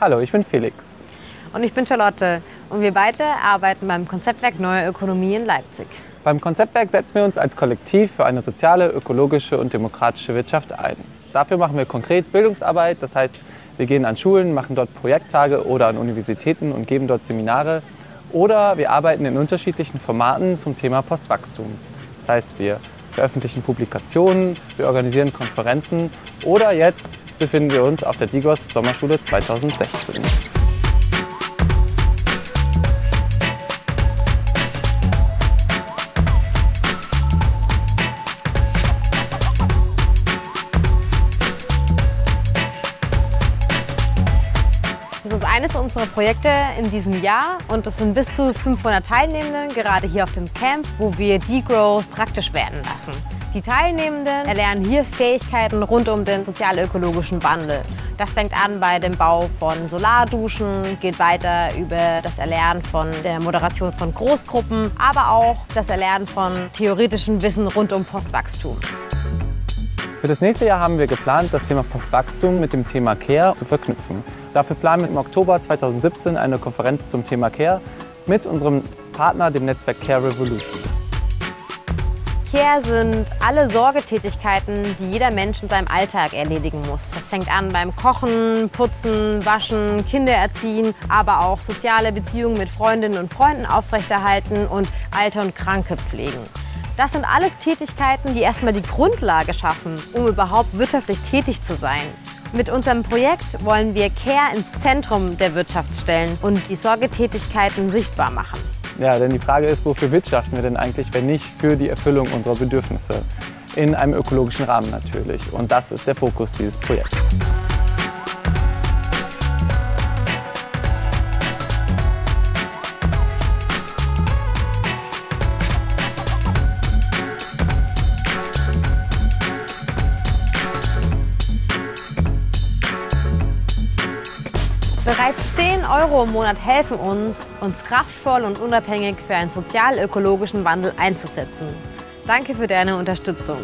Hallo, ich bin Felix. Und ich bin Charlotte. Und wir beide arbeiten beim Konzeptwerk Neue Ökonomie in Leipzig. Beim Konzeptwerk setzen wir uns als Kollektiv für eine soziale, ökologische und demokratische Wirtschaft ein. Dafür machen wir konkret Bildungsarbeit, das heißt, wir gehen an Schulen, machen dort Projekttage oder an Universitäten und geben dort Seminare. Oder wir arbeiten in unterschiedlichen Formaten zum Thema Postwachstum. Das heißt, wir veröffentlichen Publikationen, wir organisieren Konferenzen oder jetzt befinden wir uns auf der Digos Sommerschule 2016. Das ist eines unserer Projekte in diesem Jahr und es sind bis zu 500 Teilnehmende gerade hier auf dem Camp, wo wir Degrowth praktisch werden lassen. Die Teilnehmenden erlernen hier Fähigkeiten rund um den sozial-ökologischen Wandel. Das fängt an bei dem Bau von Solarduschen, geht weiter über das Erlernen von der Moderation von Großgruppen, aber auch das Erlernen von theoretischem Wissen rund um Postwachstum. Für das nächste Jahr haben wir geplant, das Thema Postwachstum mit dem Thema Care zu verknüpfen. Dafür planen wir im Oktober 2017 eine Konferenz zum Thema Care mit unserem Partner, dem Netzwerk Care Revolution. Care sind alle Sorgetätigkeiten, die jeder Mensch in seinem Alltag erledigen muss. Das fängt an beim Kochen, Putzen, Waschen, Kinder erziehen, aber auch soziale Beziehungen mit Freundinnen und Freunden aufrechterhalten und Alte und Kranke pflegen. Das sind alles Tätigkeiten, die erstmal die Grundlage schaffen, um überhaupt wirtschaftlich tätig zu sein. Mit unserem Projekt wollen wir Care ins Zentrum der Wirtschaft stellen und die Sorgetätigkeiten sichtbar machen. Ja, denn die Frage ist, wofür wirtschaften wir denn eigentlich, wenn nicht für die Erfüllung unserer Bedürfnisse? In einem ökologischen Rahmen natürlich. Und das ist der Fokus dieses Projekts. Bereits 10 Euro im Monat helfen uns, uns kraftvoll und unabhängig für einen sozial-ökologischen Wandel einzusetzen. Danke für deine Unterstützung.